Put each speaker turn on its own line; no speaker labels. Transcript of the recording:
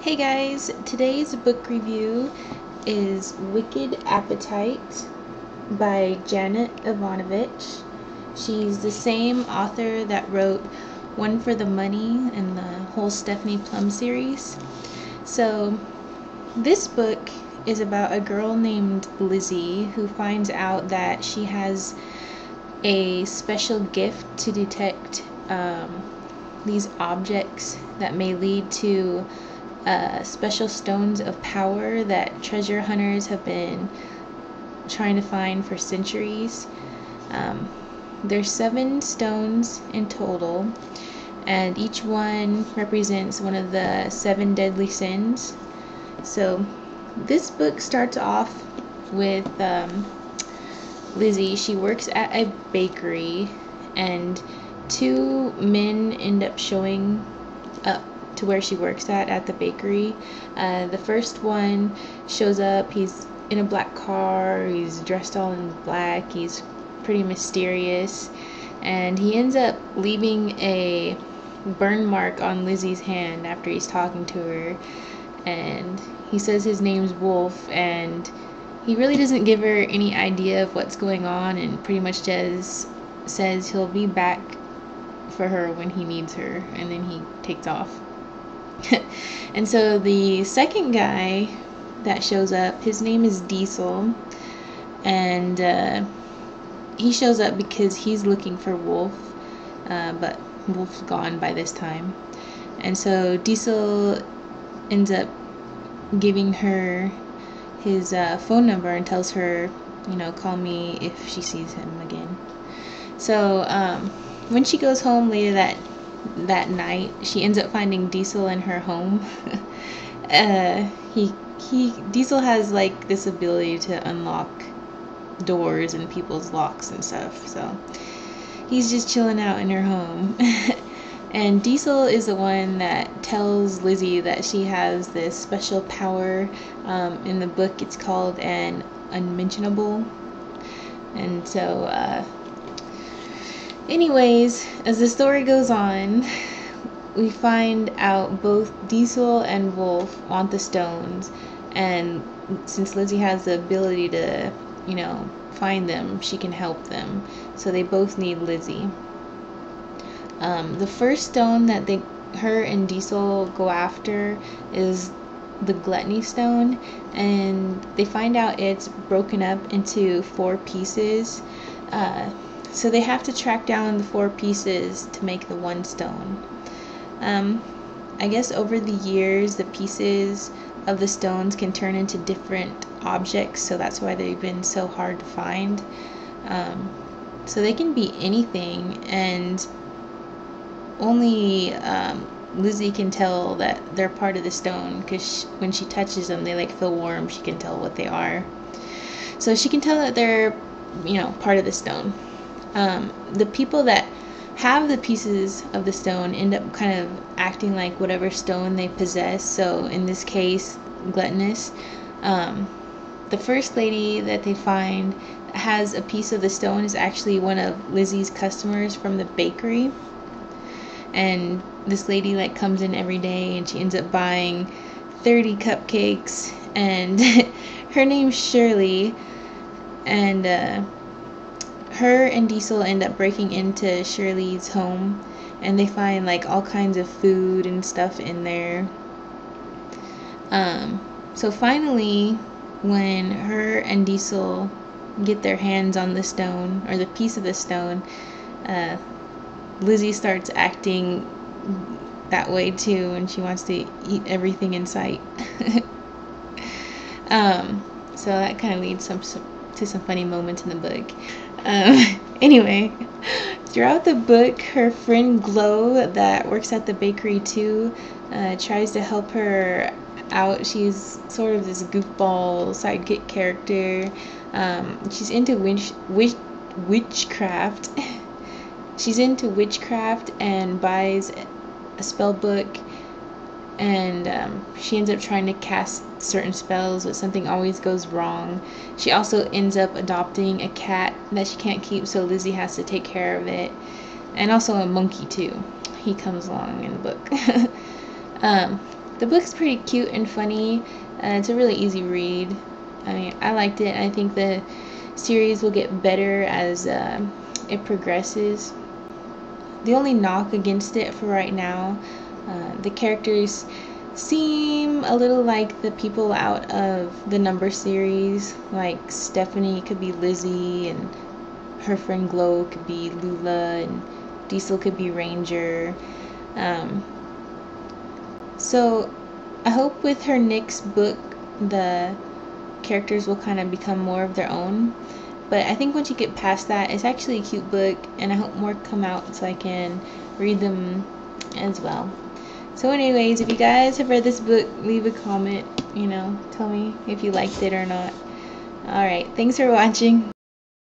Hey guys, today's book review is Wicked Appetite by Janet Evanovich. She's the same author that wrote One for the Money and the whole Stephanie Plum series. So, this book is about a girl named Lizzy who finds out that she has a special gift to detect um, these objects that may lead to uh, special stones of power that treasure hunters have been trying to find for centuries. Um, there's seven stones in total, and each one represents one of the seven deadly sins. So, this book starts off with um, Lizzy. She works at a bakery, and two men end up showing up to where she works at at the bakery. Uh, the first one shows up. He's in a black car. He's dressed all in black. He's pretty mysterious, and he ends up leaving a burn mark on Lizzy's hand after he's talking to her. And he says his name's Wulf, and he really doesn't give her any idea of what's going on, and pretty much just says he'll be back for her when he needs her, and then he takes off. and so the second guy that shows up, his name is Diesel, and uh, he shows up because he's looking for Wulf, uh, but Wulf's gone by this time. And so Diesel ends up giving her his uh, phone number and tells her, you know, call me if she sees him again. So um, when she goes home later that that night, she ends up finding Diesel in her home. uh, he he Diesel has like this ability to unlock doors and people's locks and stuff. So he's just chilling out in her home. and Diesel is the one that tells Lizzy that she has this special power. Um, in the book, it's called an unmentionable. And so uh, Anyways, as the story goes on, we find out both Diesel and Wulf want the stones, and since Lizzy has the ability to, you know, find them, she can help them. So they both need Lizzy. Um, the first stone that they, her and Diesel go after is the Gluttony Stone, and they find out it's broken up into four pieces. Uh, so they have to track down the four pieces to make the one stone. Um, I guess over the years, the pieces of the stones can turn into different objects, so that's why they've been so hard to find. Um, so they can be anything, and only um, Lizzy can tell that they're part of the stone because when she touches them, they like feel warm. She can tell what they are. So she can tell that they're, you know, part of the stone um, the people that have the pieces of the stone end up kind of acting like whatever stone they possess. So in this case, gluttonous. Um, the first lady that they find has a piece of the stone is actually one of Lizzy's customers from the bakery. And this lady like comes in every day and she ends up buying 30 cupcakes and her name's Shirley and uh, her and Diesel end up breaking into Shirley's home and they find like all kinds of food and stuff in there. Um, so finally, when her and Diesel get their hands on the stone or the piece of the stone, uh, Lizzy starts acting that way too, and she wants to eat everything in sight. um, so that kind of leads some, some, to some funny moments in the book. Um, anyway, throughout the book, her friend Glo, that works at the bakery too, uh, tries to help her out. She's sort of this goofball sidekick character. Um, she's into witch, witch, witchcraft. she's into witchcraft and buys a spell book and um, she ends up trying to cast certain spells, but something always goes wrong. She also ends up adopting a cat that she can't keep, so Lizzy has to take care of it, and also a monkey too. He comes along in the book. um, the book's pretty cute and funny. Uh, it's a really easy read. I mean, I liked it. I think the series will get better as uh, it progresses. The only knock against it for right now, uh, the characters seem a little like the people out of the number series. Like Stephanie could be Lizzy, and her friend Glo could be Lula, and Diesel could be Ranger. Um, so I hope with her next book, the characters will kind of become more of their own. But I think once you get past that, it's actually a cute book, and I hope more come out so I can read them as well. So anyways, if you guys have read this book, leave a comment, you know, tell me if you liked it or not. Alright, thanks for watching.